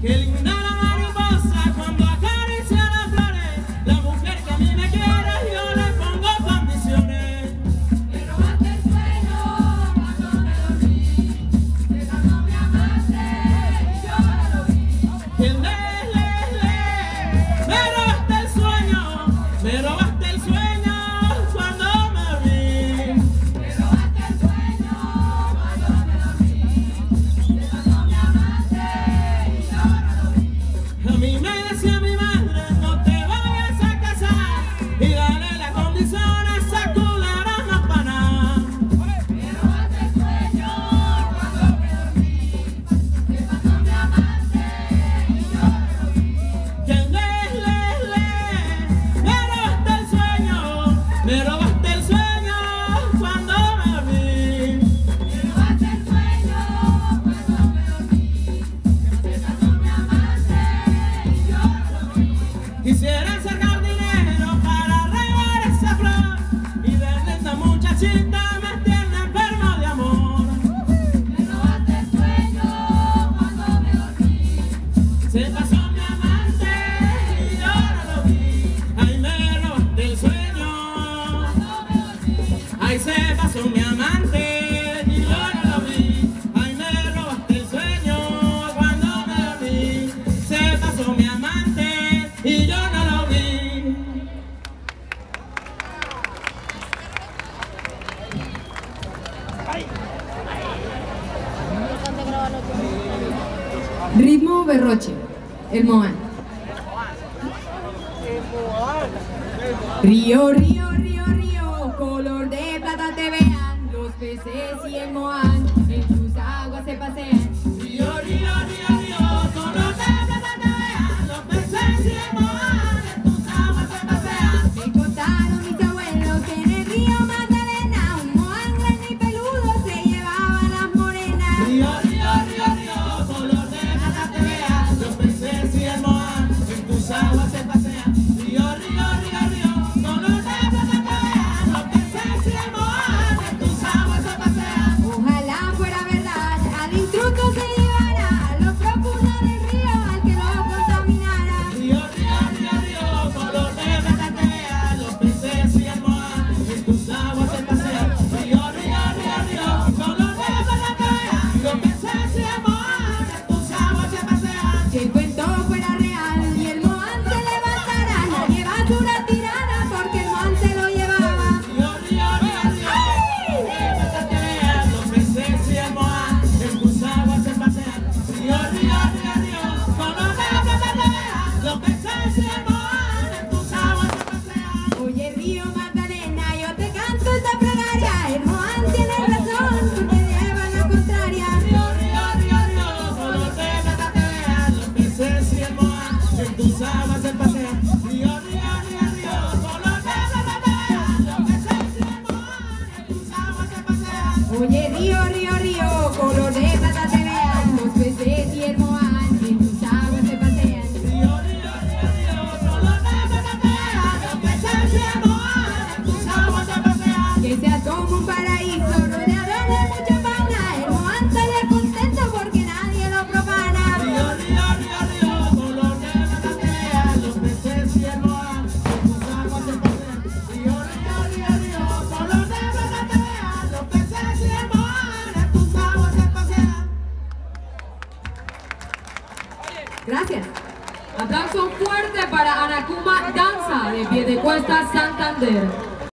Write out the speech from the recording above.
que eliminara Chita mestierna enferma de amor. Me robaste el sueño cuando me dormí. Se pasó mi amante y yo no lo vi. Ahí me robaste el sueño cuando me dormí. Ahí se pasó mi amante. Ritmo berroche, el Moan. Río, río, río, río, color de plata te vean, los peces y el Moan en sus aguas se pasean. Río, río, río, río, color de plata te vean, los peces y el Moan. Señor. Oye, Dios. Gracias. Aplauso fuerte para Anacuma Danza de Piedecuesta Santander.